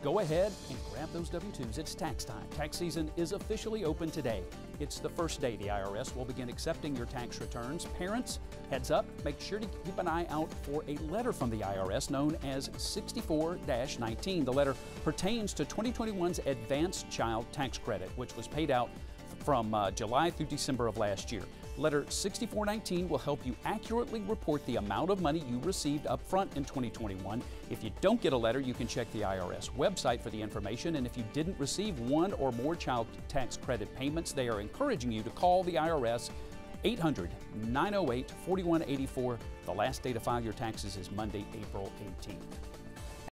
Go ahead and grab those W-2s. It's tax time. Tax season is officially open today. It's the first day the IRS will begin accepting your tax returns. Parents, heads up, make sure to keep an eye out for a letter from the IRS known as 64-19. The letter pertains to 2021's Advanced Child Tax Credit, which was paid out from uh, July through December of last year. Letter 6419 will help you accurately report the amount of money you received up front in 2021. If you don't get a letter, you can check the IRS website for the information. And if you didn't receive one or more child tax credit payments, they are encouraging you to call the IRS 800 908 4184. The last day to file your taxes is Monday, April 18th.